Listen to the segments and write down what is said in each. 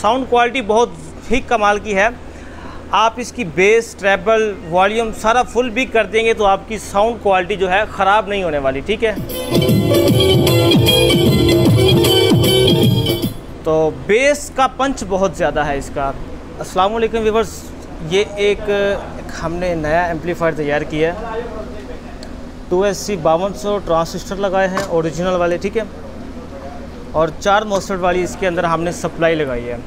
Sound quality बहुत ही कमाल की है। आप इसकी बेस ट्रेबल वॉल्यूम सारा फुल भी कर देंगे तो आपकी साउंड क्वालिटी जो है ख़राब नहीं होने वाली ठीक है? तो बेस का पंच बहुत ज़्यादा है इसका। अस्सलाम वालेकुम व्यूवर्स ये एक, हमने नया एम्पलीफायर तैयार किया है। टू एस सी बावन सौ ट्रांसिस्टर लगाए हैं ओरिजिनल वाले ठीक है? और चार मोस्टर्ड वाली इसके अंदर हमने सप्लाई लगाई है।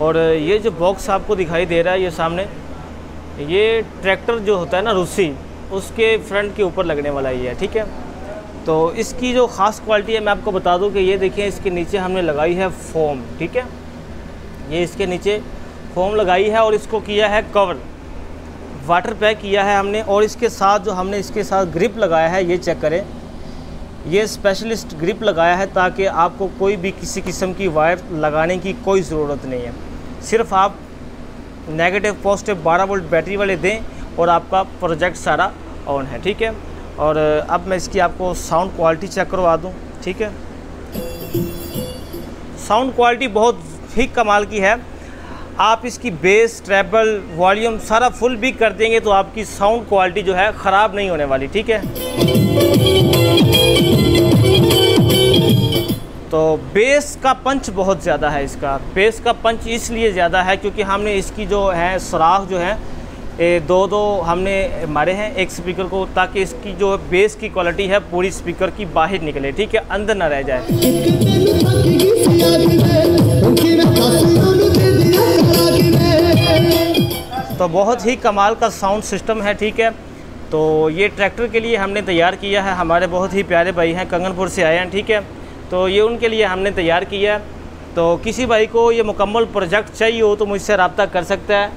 और ये जो बॉक्स आपको दिखाई दे रहा है, ये सामने, ये ट्रैक्टर जो होता है ना रूसी उसके फ्रंट के ऊपर लगने वाला ये है, ठीक है? तो इसकी जो ख़ास क्वालिटी है, मैं आपको बता दूँ कि ये देखिए, इसके नीचे हमने लगाई है फोम ठीक है? ये इसके नीचे फोम लगाई है और इसको किया है कवर वाटर पैक किया है हमने और इसके साथ जो हमने इसके साथ ग्रिप लगाया है, ये चेक करें। ये स्पेशलिस्ट ग्रिप लगाया है ताकि आपको कोई भी किसी किस्म की वायर लगाने की कोई ज़रूरत नहीं है। सिर्फ़ आप नेगेटिव पॉजिटिव 12 वोल्ट बैटरी वाले दें और आपका प्रोजेक्ट सारा ऑन है, ठीक है? और अब मैं इसकी आपको साउंड क्वालिटी चेक करवा दूँ, ठीक है? साउंड क्वालिटी बहुत ही कमाल की है। आप इसकी बेस ट्रेबल वॉल्यूम सारा फुल भी कर देंगे तो आपकी साउंड क्वालिटी जो है ख़राब नहीं होने वाली ठीक है? तो बेस का पंच बहुत ज़्यादा है इसका। बेस का पंच इसलिए ज़्यादा है क्योंकि हमने इसकी जो है सुराख जो है ए, दो दो हमने मारे हैं एक स्पीकर को ताकि इसकी जो बेस की क्वालिटी है पूरी स्पीकर की बाहर निकले ठीक है? अंदर ना रह जाए। तो बहुत ही कमाल का साउंड सिस्टम है, ठीक है? तो ये ट्रैक्टर के लिए हमने तैयार किया है। हमारे बहुत ही प्यारे भाई हैं, कंगनपुर से आए हैं, ठीक है? तो ये उनके लिए हमने तैयार किया है। तो किसी भाई को ये मुकम्मल प्रोजेक्ट चाहिए हो तो मुझसे रबता कर सकता है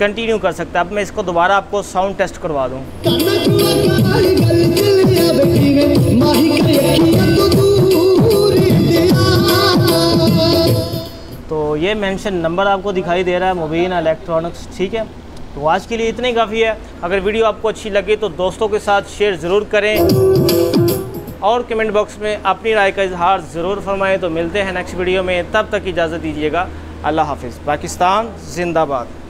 कंटिन्यू कर सकता है। अब मैं इसको दोबारा आपको साउंड टेस्ट करवा दूँ। तो ये मेंशन नंबर आपको दिखाई दे रहा है मुबीन इलेक्ट्रॉनिक्स ठीक है? तो आज के लिए इतने काफ़ी है। अगर वीडियो आपको अच्छी लगे तो दोस्तों के साथ शेयर ज़रूर करें। और कमेंट बॉक्स में अपनी राय का इजहार ज़रूर फरमाएँ। तो मिलते हैं नेक्स्ट वीडियो में। तब तक इजाज़त दीजिएगा। अल्लाह हाफिज़। पाकिस्तान, जिंदाबाद।